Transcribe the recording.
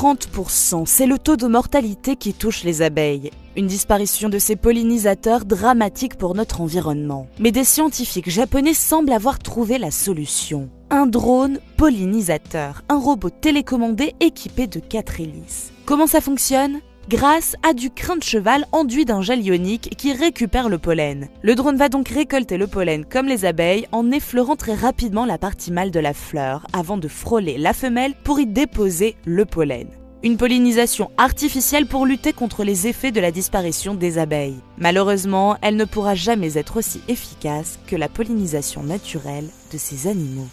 30%, c'est le taux de mortalité qui touche les abeilles. Une disparition de ces pollinisateurs dramatique pour notre environnement. Mais des scientifiques japonais semblent avoir trouvé la solution. Un drone pollinisateur, un robot télécommandé équipé de 4 hélices. Comment ça fonctionne? Grâce à du crin de cheval enduit d'un gel ionique qui récupère le pollen. Le drone va donc récolter le pollen comme les abeilles en effleurant très rapidement la partie mâle de la fleur avant de frôler la femelle pour y déposer le pollen. Une pollinisation artificielle pour lutter contre les effets de la disparition des abeilles. Malheureusement, elle ne pourra jamais être aussi efficace que la pollinisation naturelle de ces animaux.